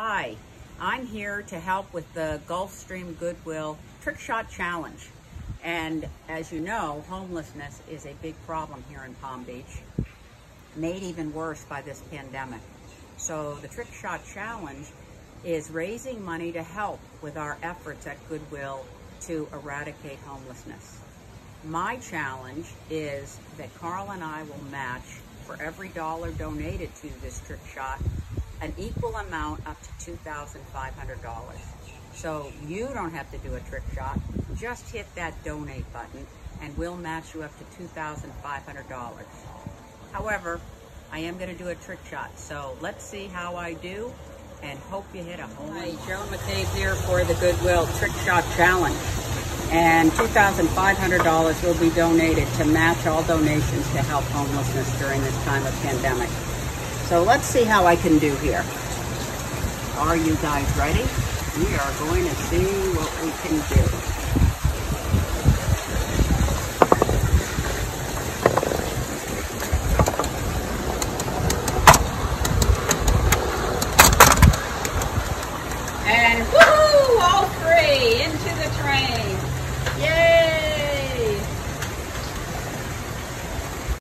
Hi, I'm here to help with the Gulfstream Goodwill Trick Shot Challenge. And as you know, homelessness is a big problem here in Palm Beach, made even worse by this pandemic. So the Trick Shot Challenge is raising money to help with our efforts at Goodwill to eradicate homelessness. My challenge is that Carl and I will match for every dollar donated to this trick shot an equal amount up to $2,500. So you don't have to do a trick shot. Just hit that donate button and we'll match you up to $2,500. However, I am going to do a trick shot. So let's see how I do and hope you hit a home. Hi, Joan McCabe here for the Goodwill Trick Shot Challenge. And $2,500 will be donated to match all donations to help homelessness during this time of pandemic. So let's see how I can do here. Are you guys ready? We are going to see what we can do. into the train.